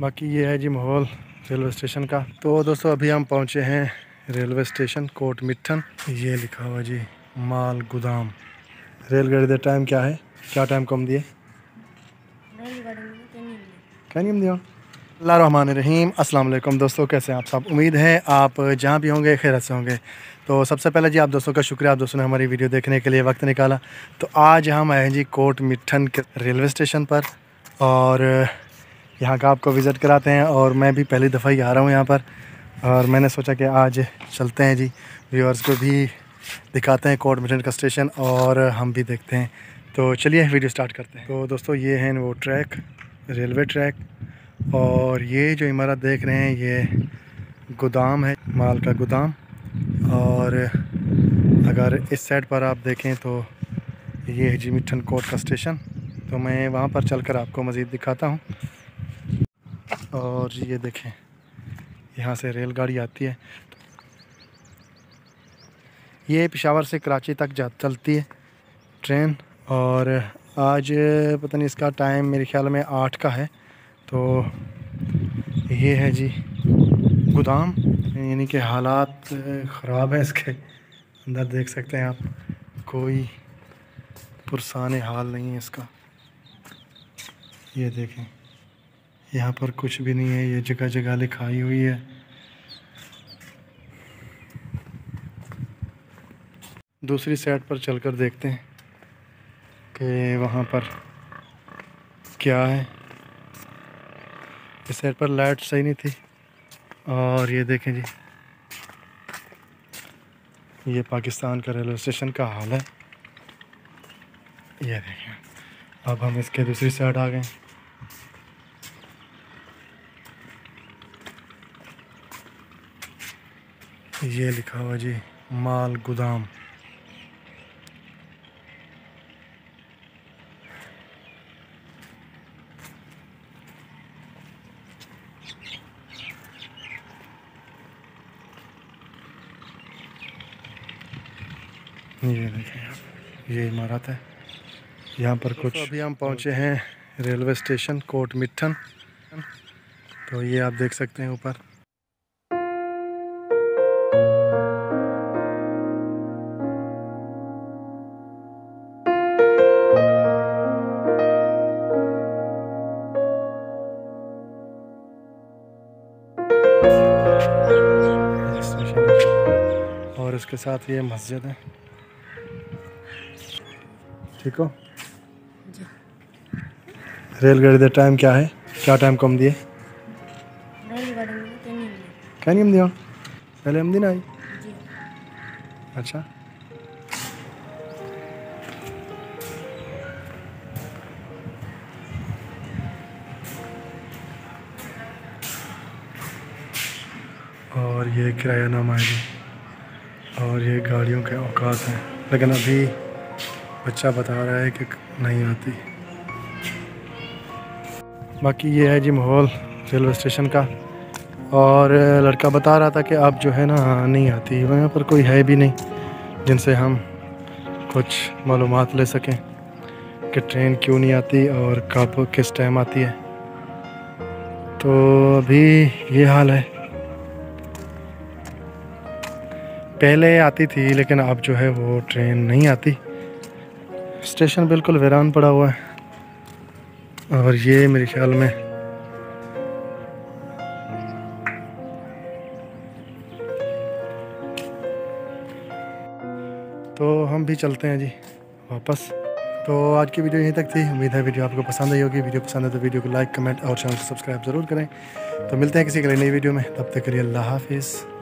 बाकी ये है जी माहौल रेलवे स्टेशन का। तो दोस्तों, अभी हम पहुँचे हैं रेलवे स्टेशन कोट मिठन ये लिखा हुआ जी, माल गोदाम। रेलगाड़ी का टाइम क्या है? क्या टाइम कम दिए? क्या नहीं दिया रहीम, अस्सलाम वालेकुम। दोस्तों, कैसे हैं आप सब? उम्मीद है आप जहाँ भी होंगे खैर से होंगे। तो सबसे पहले जी, आप दोस्तों का शुक्रिया। आप दोस्तों ने हमारी वीडियो देखने के लिए वक्त निकाला। तो आज हम आए हैं जी कोट मिठन रेलवे स्टेशन पर और यहाँ का आपको विज़िट कराते हैं और मैं भी पहली दफ़ा ही आ रहा हूँ यहाँ पर और मैंने सोचा कि आज चलते हैं जी। व्यूअर्स को भी दिखाते हैं कोट मिठन का स्टेशन और हम भी देखते हैं। तो चलिए वीडियो स्टार्ट करते हैं। तो दोस्तों ये हैं वो ट्रैक रेलवे ट्रैक और ये जो इमारत देख रहे हैं, ये गोदाम है, माल का गोदाम और अगर इस साइड पर आप देखें तो ये है जी मिठन कोट का स्टेशन तो मैं वहाँ पर चलकर आपको मज़ीद दिखाता हूँ। और ये देखें, यहाँ से रेलगाड़ी आती है। ये पेशावर से कराची तक जा, चलती है ट्रेन और आज पता नहीं इसका टाइम मेरे ख्याल में आठ का है। तो ये है जी गोदाम, यानी कि हालात ख़राब हैं इसके। अंदर देख सकते हैं आप, कोई पुरसान हाल नहीं है इसका। ये देखें। यहाँ पर कुछ भी नहीं है, ये जगह जगह लिखाई हुई है। दूसरी साइड पर चलकर देखते हैं कि वहाँ पर क्या है। इस साइड पर लाइट सही नहीं थी और ये देखें जी, ये पाकिस्तान का रेलवे स्टेशन का हाल है। ये देखें, अब हम इसके दूसरी साइड आ गए ये लिखा हुआ जी, माल गोदाम। ये देखें ये इमारत है। यहाँ पर कुछ अभी हम पहुँचे हैं रेलवे स्टेशन कोट मिठन तो ये आप देख सकते हैं ऊपर। और इसके साथ ये मस्जिद है। ठीक हो? रेलगाड़ी का टाइम क्या है? क्या टाइम कम दिए? क्या नहीं हम दिया पहले हम दिन आई अच्छा। और ये किराया नामा है जी। और ये गाड़ियों के औकात हैं। लेकिन अभी बच्चा बता रहा है कि नहीं आती। बाकी ये है जी माहौल रेलवे स्टेशन का। और लड़का बता रहा था कि अब जो है ना, नहीं आती। वहाँ पर कोई है भी नहीं, जिनसे हम कुछ मालूम ले सकें कि ट्रेन क्यों नहीं आती और कब, किस टाइम आती है। तो अभी ये हाल है। पहले आती थी, लेकिन अब जो है वो ट्रेन नहीं आती। स्टेशन बिल्कुल वीरान पड़ा हुआ है। और ये मेरे ख्याल में तो हम भी चलते हैं जी, वापस। तो आज की वीडियो यहीं तक थी। उम्मीद है वीडियो आपको पसंद आई होगी। वीडियो पसंद है तो वीडियो को लाइक, कमेंट और चैनल को सब्सक्राइब ज़रूर करें। तो मिलते हैं किसी लिए नई वीडियो में। तब तक के लिए अल्लाह हाफिज़।